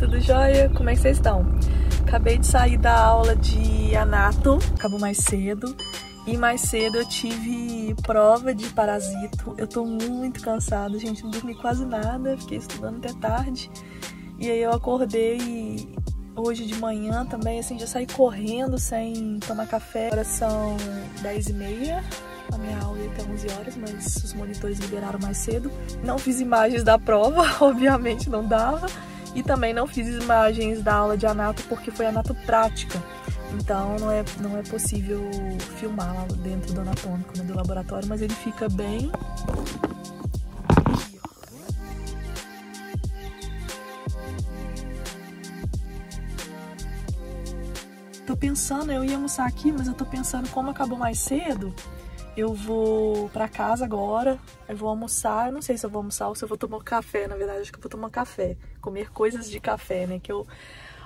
Tudo jóia? Como é que vocês estão? Acabei de sair da aula de anato, acabou mais cedo. E mais cedo eu tive prova de parasito. Eu tô muito cansada, gente, não dormi quase nada, fiquei estudando até tarde. E aí eu acordei hoje de manhã também, assim, já saí correndo sem tomar café. Agora são 10 e meia, a minha aula ia até 11 horas, mas os monitores liberaram mais cedo. Não fiz imagens da prova, obviamente não dava. E também não fiz imagens da aula de anato porque foi anato prática. Então não é, não é possível filmar lá dentro do anatômico, né, do laboratório, mas ele fica bem Tô pensando, eu ia almoçar aqui, mas eu tô pensando como acabou mais cedo, eu vou pra casa agora, eu vou almoçar, eu não sei se eu vou almoçar ou se eu vou tomar café, na verdade, acho que eu vou tomar café, comer coisas de café, né, que eu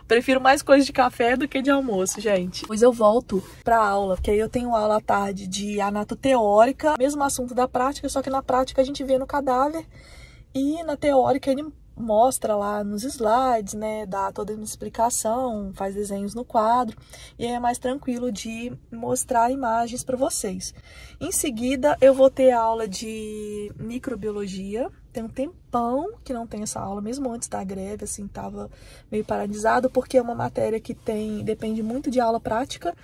prefiro mais coisas de café do que de almoço, gente. Pois eu volto pra aula, porque aí eu tenho aula à tarde de anato teórica, mesmo assunto da prática, só que na prática a gente vê no cadáver e na teórica ele mostra lá nos slides, né, dá toda uma explicação, faz desenhos no quadro, e é mais tranquilo de mostrar imagens para vocês. Em seguida, eu vou ter aula de microbiologia, tem um tempão que não tem essa aula, mesmo antes da greve, assim, tava meio paralisado, porque é uma matéria que tem, depende muito de aula prática,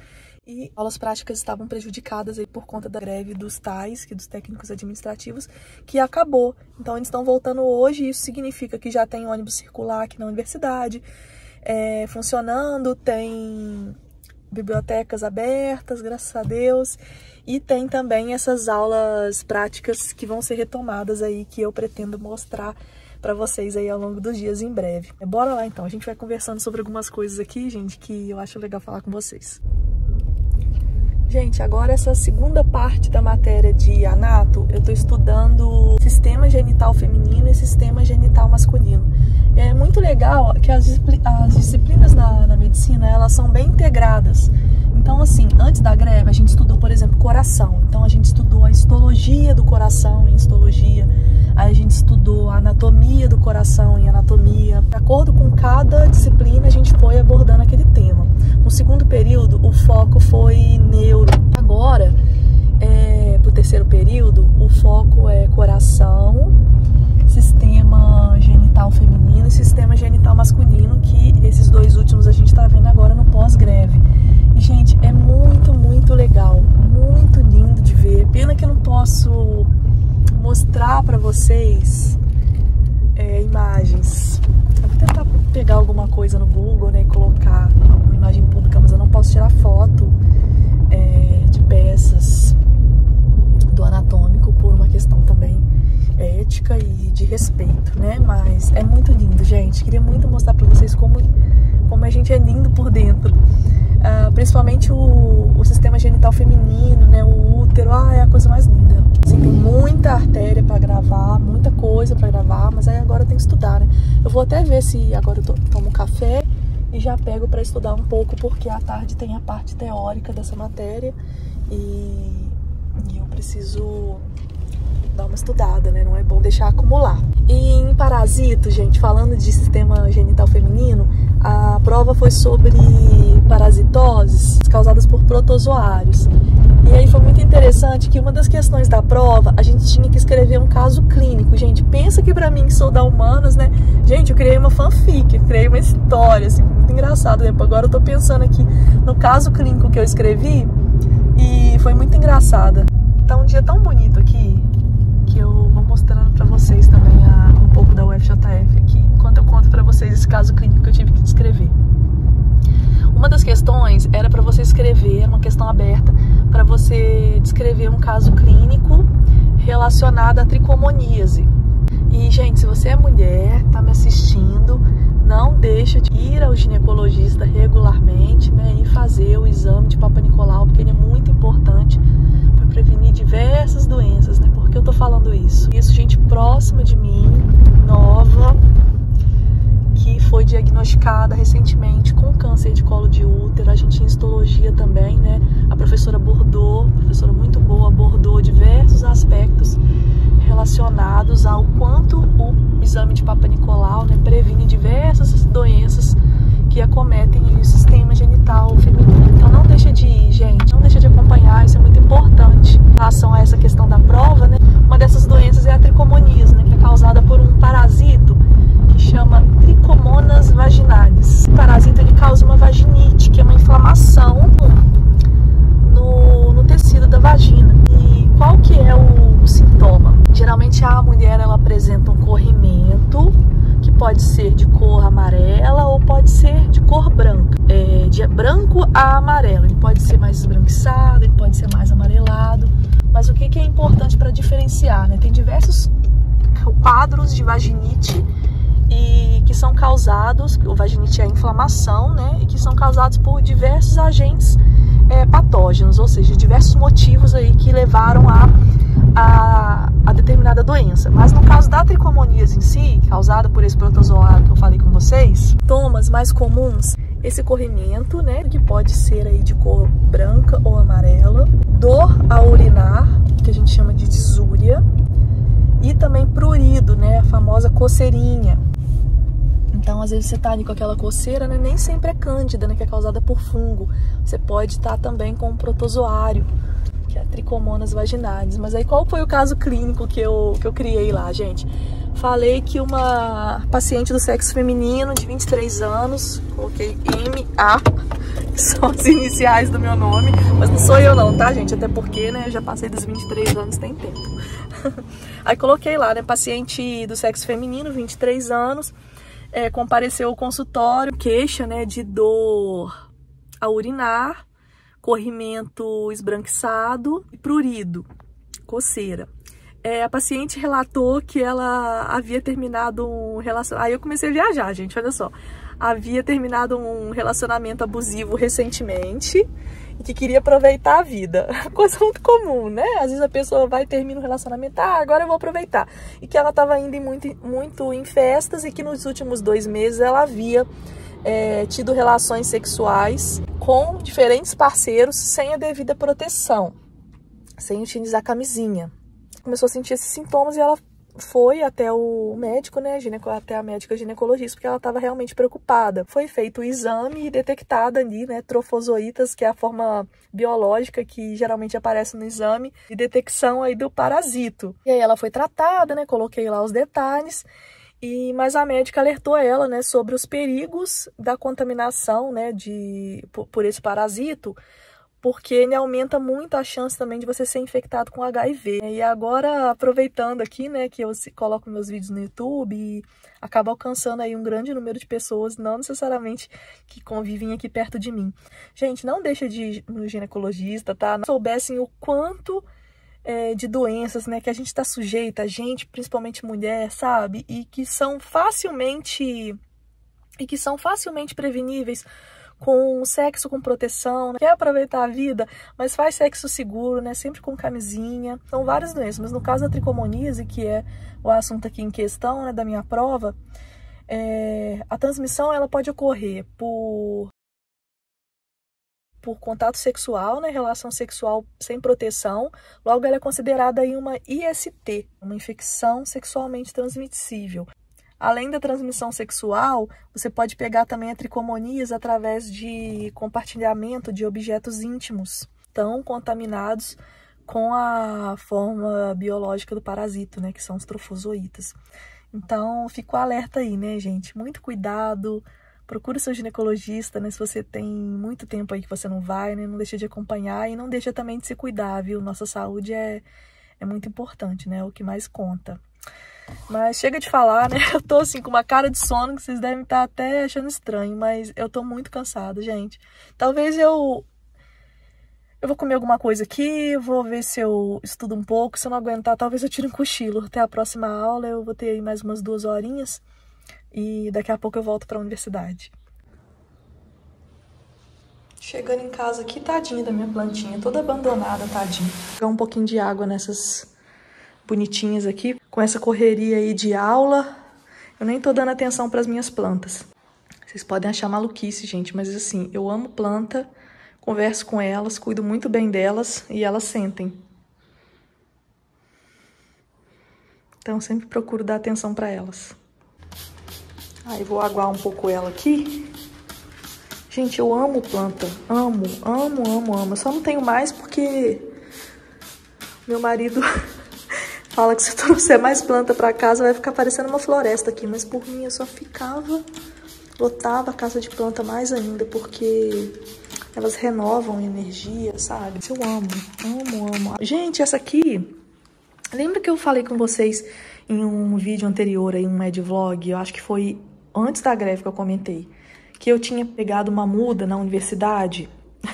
e aulas práticas estavam prejudicadas aí por conta da greve dos TAIs, que dos técnicos administrativos, que acabou. Então eles estão voltando hoje, isso significa que já tem ônibus circular aqui na universidade, é, funcionando, tem bibliotecas abertas, graças a Deus, e tem também essas aulas práticas que vão ser retomadas aí, que eu pretendo mostrar para vocês aí ao longo dos dias em breve. Bora lá então, a gente vai conversando sobre algumas coisas aqui, gente, que eu acho legal falar com vocês. Gente, agora essa segunda parte da matéria de anato, eu estou estudando sistema genital feminino e sistema genital masculino. E é muito legal que as, as disciplinas na, na medicina, elas são bem integradas. Então, assim, antes da greve, a gente estudou, por exemplo, coração. Então, a gente estudou a histologia do coração em histologia. Aí a gente estudou a anatomia do coração em anatomia. De acordo com cada disciplina, a gente foi abordando aquele tema. No segundo período, o foco foi neuro. Agora, é, para o terceiro período, o foco é coração, sistema genital feminino e sistema genital masculino, que esses dois últimos a gente está vendo agora no pós-greve. E, gente, é muito, muito legal, muito lindo de ver. Pena que eu não posso mostrar para vocês é, imagens. Eu vou tentar pegar alguma coisa no Google né, e colocar uma imagem pública, mas eu não posso tirar foto é, de peças do anatômico por uma questão também e de respeito, né? Mas é muito lindo, gente. Queria muito mostrar para vocês como, como a gente é lindo por dentro. Uh, principalmente o, o sistema genital feminino, né? O útero, ah, é a coisa mais linda. Assim, tem muita artéria para gravar, muita coisa para gravar, mas aí agora tem que estudar, né? Eu vou até ver se agora eu tomo café e já pego para estudar um pouco, porque à tarde tem a parte teórica dessa matéria e, e eu preciso dar uma estudada, né? Não é bom deixar acumular. E em parasito, gente, falando de sistema genital feminino, a prova foi sobre parasitoses causadas por protozoários. E aí foi muito interessante que uma das questões da prova, a gente tinha que escrever um caso clínico. Gente, pensa que para mim que sou da humanas, né? Gente, eu criei uma fanfic, criei uma história, assim, muito engraçado. Né? Agora eu tô pensando aqui no caso clínico que eu escrevi e foi muito engraçada. Tá um dia tão bonito aqui que eu vou mostrando para vocês também a, um pouco da UFJF aqui, enquanto eu conto para vocês esse caso clínico que eu tive que descrever. Uma das questões era para você escrever, uma questão aberta, para você descrever um caso clínico relacionado à tricomoníase. E, gente, se você é mulher, tá me assistindo, não deixa de ir ao ginecologista regularmente, né, e fazer o exame de Papa Nicolau, porque ele é muito importante para prevenir diversas doenças, né? Por que eu tô falando isso? Isso, gente próxima de mim, nova, que foi diagnosticada recentemente com câncer de colo de útero. A gente em histologia também, né? A professora abordou, professora muito boa, abordou diversos aspectos relacionados ao quanto o exame de Papa Nicolau, né, previne diversas doenças que acometem o sistema genital feminino. Então não deixa de ir, gente, não deixa de acompanhar, isso é muito importante. Em relação a essa questão da prova, né, uma dessas doenças é a tricomoníase, né, que é causada por um parasito que chama Trichomonas vaginalis. O parasito ele causa uma vaginite, que é uma inflamação no, no tecido da vagina. E qual que é o, o sintoma? Geralmente a mulher ela apresenta um corrimento que pode ser de cor amarela ou pode ser de cor branca. É, de branco a amarelo. Ele pode ser mais esbranquiçado, ele pode ser mais amarelado. Mas o que, que é importante para Né? Tem diversos quadros de vaginite e que são causados, o vaginite é a inflamação, né? E que são causados por diversos agentes é, patógenos, ou seja, diversos motivos aí que levaram a, a, a, determinada doença. Mas no caso da tricomoníase em si, causada por esse protozoário que eu falei com vocês, sintomas mais comuns, esse corrimento, né, que pode ser aí de cor branca ou amarela, dor a urinar, que a gente chama de disúria, e também prurido, né, a famosa coceirinha, então, às vezes você tá ali com aquela coceira, né? Nem sempre é cândida, né? Que é causada por fungo. Você pode estar tá também com um protozoário, que é a tricomonas vaginalis. Mas aí qual foi o caso clínico que eu, que eu criei lá, gente? Falei que uma paciente do sexo feminino de 23 anos, coloquei MA, são as iniciais do meu nome, mas não sou eu não, tá, gente? Até porque, né, já passei dos 23 anos tem tempo. Aí coloquei lá, né, paciente do sexo feminino, 23 anos, é, compareceu ao consultório, queixa né, de dor a urinar, corrimento esbranquiçado e prurido, coceira. É, a paciente relatou que ela havia terminado um relacionamento. Aí eu comecei a viajar, gente, olha só. Havia terminado um relacionamento abusivo recentemente e que queria aproveitar a vida. Coisa muito comum, né? Às vezes a pessoa vai termina um relacionamento, ah, agora eu vou aproveitar. E que ela estava indo muito, muito em festas e que nos últimos dois meses ela havia é, tido relações sexuais com diferentes parceiros sem a devida proteção, sem utilizar camisinha. Começou a sentir esses sintomas e ela foi até o médico, né, gineco, até a médica ginecologista, porque ela estava realmente preocupada. Foi feito o exame e detectada ali, né, trofozoitas, que é a forma biológica que geralmente aparece no exame de detecção aí do parasito. E aí ela foi tratada, né, coloquei lá os detalhes. E, mas a médica alertou ela, né, sobre os perigos da contaminação, né, de, por, por esse parasito, porque ele aumenta muito a chance também de você ser infectado com HIV. E agora, aproveitando aqui, né, que eu coloco meus vídeos no YouTube e acaba alcançando aí um grande número de pessoas, não necessariamente que convivem aqui perto de mim. Gente, não deixa de ir no ginecologista, tá? Não soubessem o quanto é, de doenças, né, que a gente está sujeita, a gente, principalmente mulher, sabe? E que são facilmente e que são facilmente preveníveis com sexo com proteção, né? quer aproveitar a vida, mas faz sexo seguro, né? Sempre com camisinha. São várias doenças, mas no caso da tricomoníase, que é o assunto aqui em questão, né, da minha prova, é, a transmissão ela pode ocorrer por por contato sexual, né, relação sexual sem proteção, logo ela é considerada aí uma IST, uma infecção sexualmente transmissível. Além da transmissão sexual, você pode pegar também a tricomonias através de compartilhamento de objetos íntimos, tão contaminados com a forma biológica do parasito, né, que são os trofozoítas. Então, fico alerta aí, né, gente? Muito cuidado, procure seu ginecologista, né, se você tem muito tempo aí que você não vai, né, não deixa de acompanhar e não deixa também de se cuidar, viu? Nossa saúde é, é muito importante, né, é o que mais conta. Mas chega de falar, né? Eu tô assim com uma cara de sono que vocês devem estar até achando estranho, mas eu tô muito cansada, gente. Talvez eu eu vou comer alguma coisa aqui, vou ver se eu estudo um pouco, se eu não aguentar, talvez eu tire um cochilo. Até a próxima aula eu vou ter aí mais umas duas horinhas e daqui a pouco eu volto para a universidade. Chegando em casa aqui, tadinha da minha plantinha, toda abandonada, tadinha. Vou jogar um pouquinho de água nessas bonitinhas aqui. Com essa correria aí de aula, eu nem tô dando atenção para as minhas plantas. Vocês podem achar maluquice, gente, mas assim, eu amo planta, converso com elas, cuido muito bem delas e elas sentem. Então, sempre procuro dar atenção para elas. Aí vou aguar um pouco ela aqui. Gente, eu amo planta. Amo, amo, amo, amo. Só não tenho mais porque meu marido fala que se eu trouxer mais planta pra casa vai ficar parecendo uma floresta aqui. Mas por mim eu só ficava, lotava a casa de planta mais ainda, porque elas renovam energia, sabe? Eu amo, amo, amo. Gente, essa aqui, lembra que eu falei com vocês em um vídeo anterior, aí, um Mad Vlog, eu acho que foi antes da greve que eu comentei, que eu tinha pegado uma muda na universidade,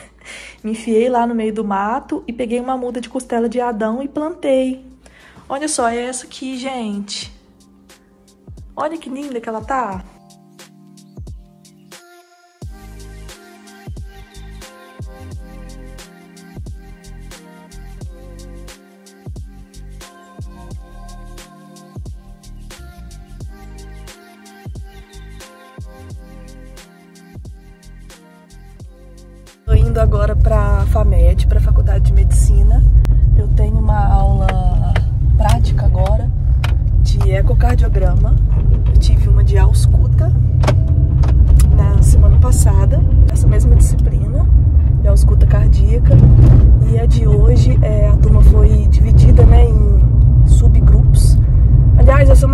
me enfiei lá no meio do mato e peguei uma muda de costela de Adão e plantei. Olha só, é essa aqui, gente. Olha que linda que ela tá.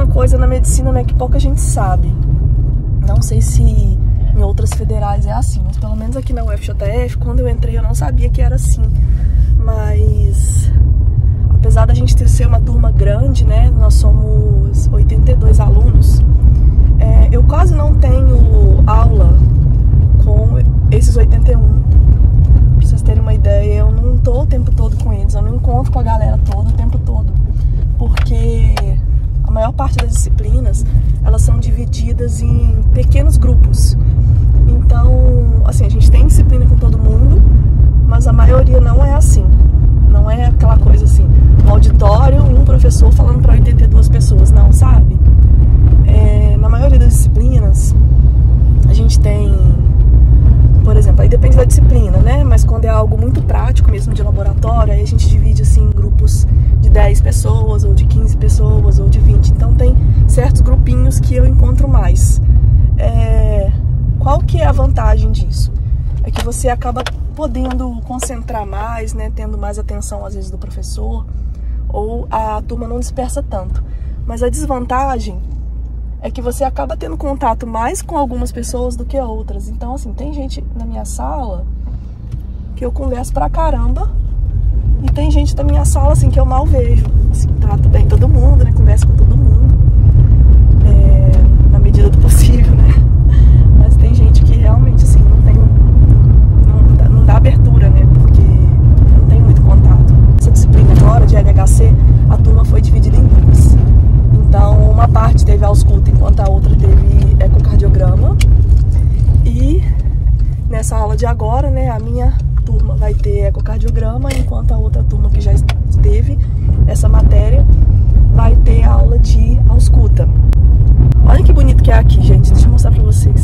Uma coisa na medicina né, que pouca gente sabe. Não sei se em outras federais é assim, mas pelo menos aqui na UFJF, quando eu entrei eu não sabia que era assim. Mas apesar da gente ter ser uma turma grande, né, nós somos 82 alunos, é, eu quase não tenho aula com esses 81. Pra vocês terem uma ideia, eu não tô o tempo todo com eles, eu não encontro com a galera toda o tempo maior parte das disciplinas, elas são divididas em pequenos grupos. Então, assim, a gente tem disciplina com todo mundo, mas a maioria não é assim. Não é aquela coisa assim, um auditório, um professor falando para 82 pessoas, não, sabe? É, na maioria das disciplinas, a gente tem, por exemplo, aí depende da disciplina, né? Mas quando é algo muito prático mesmo de laboratório, aí a gente divide assim em grupos de 10 pessoas, ou de 15 pessoas, ou de 20. Então tem certos grupinhos que eu encontro mais. É, qual que é a vantagem disso? É que você acaba podendo concentrar mais, né, tendo mais atenção às vezes do professor, ou a turma não dispersa tanto. Mas a desvantagem é que você acaba tendo contato mais com algumas pessoas do que outras. Então, assim, tem gente na minha sala que eu converso pra caramba e tem gente da minha sala, assim, que eu mal vejo. Assim, trato bem todo mundo, né, converso com todo mundo, é, na medida do possível, né realmente assim, não tem. Não não dá abertura, né? Porque não tem muito contato. Essa disciplina agora de LHC, a turma foi dividida em duas. Então, uma parte teve ausculta, enquanto a outra teve ecocardiograma. E nessa aula de agora, né, a minha turma vai ter ecocardiograma, enquanto a outra turma que já teve essa matéria vai ter aula de ausculta. Olha que bonito que é aqui, gente. Deixa eu mostrar pra vocês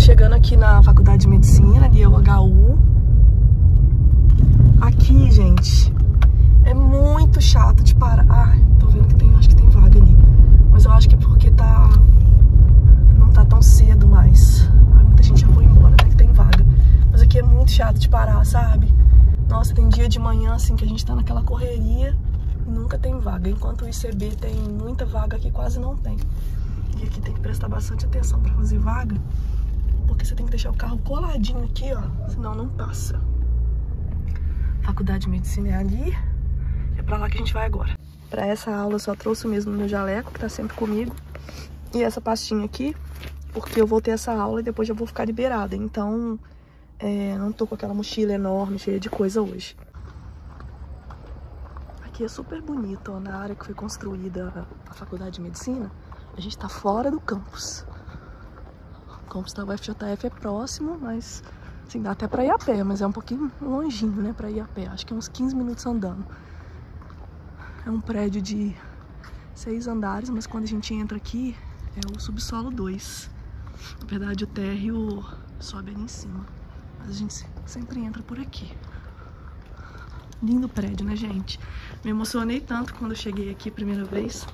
chegando aqui na faculdade de medicina, de UHU. Aqui, gente, é muito chato de parar. Ah, tô vendo que tem, acho que tem vaga ali. Mas eu acho que é porque tá. Não tá tão cedo mais. Ah, muita gente já foi embora, até que tem vaga. Mas aqui é muito chato de parar, sabe? Nossa, tem dia de manhã, assim, que a gente tá naquela correria e nunca tem vaga. Enquanto o ICB tem muita vaga, aqui quase não tem. E aqui tem que prestar bastante atenção pra fazer vaga porque você tem que deixar o carro coladinho aqui, ó, senão não passa. Faculdade de Medicina é ali, é pra lá que a gente vai agora. Pra essa aula eu só trouxe mesmo meu jaleco, que tá sempre comigo, e essa pastinha aqui, porque eu vou ter essa aula e depois já vou ficar liberada, então é, não tô com aquela mochila enorme, cheia de coisa hoje. Aqui é super bonito, ó, na área que foi construída a Faculdade de Medicina, a gente tá fora do campus campus da UFJF é próximo, mas assim, dá até pra ir a pé, mas é um pouquinho longinho, né, pra ir a pé. Acho que é uns 15 minutos andando. É um prédio de seis andares, mas quando a gente entra aqui, é o subsolo 2. Na verdade, o térreo sobe ali em cima. Mas a gente sempre entra por aqui. Lindo prédio, né, gente? Me emocionei tanto quando cheguei aqui a primeira vez.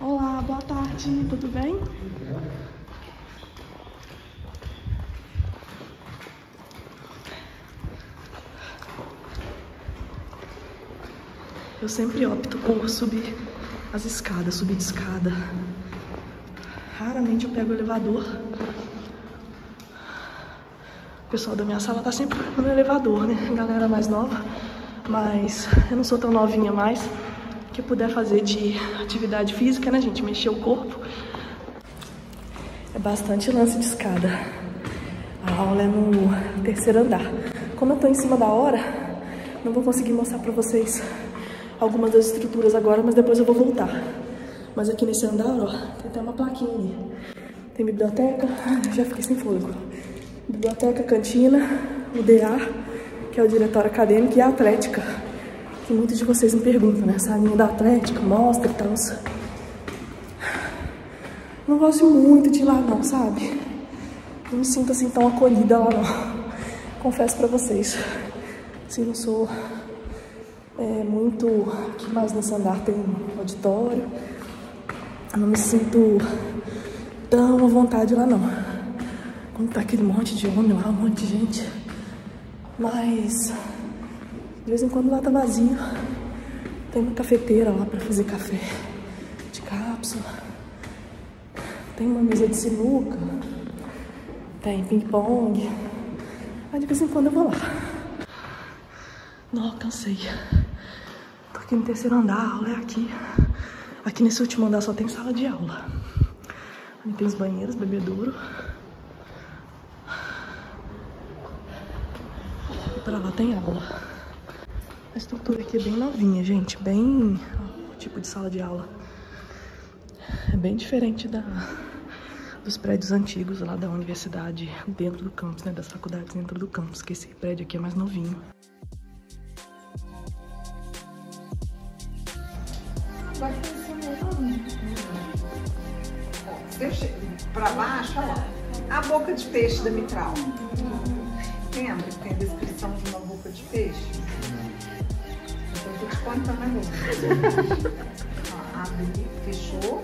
Olá, boa tarde, tudo bem? Eu sempre opto por subir as escadas, subir de escada. Raramente eu pego o elevador. Pessoal da minha sala tá sempre no elevador, né? Galera mais nova. Mas eu não sou tão novinha mais. Que puder fazer de atividade física, né, gente? Mexer o corpo. É bastante lance de escada. A aula é no terceiro andar. Como eu tô em cima da hora, não vou conseguir mostrar pra vocês algumas das estruturas agora, mas depois eu vou voltar. Mas aqui nesse andar, ó, tem até uma plaquinha ali. Tem biblioteca, já fiquei sem fôlego. Biblioteca, cantina, o DA, que é o diretório acadêmico, e a atlética. Que muitos de vocês me perguntam, né? Essa linha da atlética, mostra e tal. Não gosto muito de ir lá não, sabe? Não me sinto assim tão acolhida lá não. Confesso pra vocês. Assim, não sou é, muito. Aqui mais nesse andar tem um auditório. Não me sinto tão à vontade lá não. Quando tá aquele monte de homem lá, um monte de gente. Mas de vez em quando lá tá vazio. Tem uma cafeteira lá pra fazer café de cápsula. Tem uma mesa de sinuca. Tem ping-pong. Aí de vez em quando eu vou lá. Não, cansei. Tô aqui no terceiro andar, aula é aqui. Aqui nesse último andar só tem sala de aula. Tem os banheiros, bebedouro. Pra lá tem aula. A estrutura aqui é bem novinha, gente. Bem... o tipo de sala de aula. É bem diferente da, dos prédios antigos lá da universidade dentro do campus, né? Das faculdades dentro do campus, que esse prédio aqui é mais novinho. Deixa para baixo, olha lá. A boca de peixe da mitral. Lembra que tem a descrição de uma boca de peixe? Então eu tô te contando agora. Ó, abre, fechou.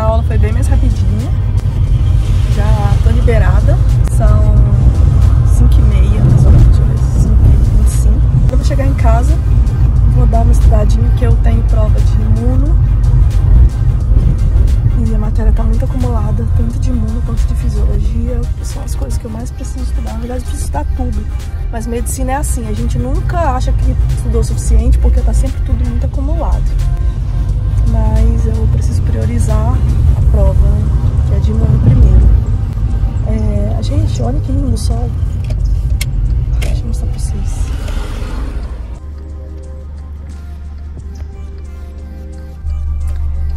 A aula foi bem mais rapidinha. Já tô liberada. São 5 e meia, mais ou menos, deixa eu ver, 5 e 25. Eu vou chegar em casa, vou dar uma estudadinha que eu tenho prova de imuno. E a matéria tá muito acumulada, tanto de imuno quanto de fisiologia. São as coisas que eu mais preciso estudar. Na verdade, eu preciso estudar tudo. Mas medicina é assim, a gente nunca acha que estudou o suficiente porque tá sempre tudo muito acumulado mas eu preciso priorizar a prova, que é de novo primeiro. É, gente, olha que lindo o sol. Deixa eu mostrar pra vocês.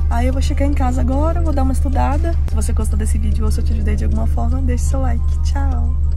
Aí eu vou chegar em casa agora, vou dar uma estudada. Se você gostou desse vídeo ou se eu te ajudei de alguma forma, deixe seu like. Tchau!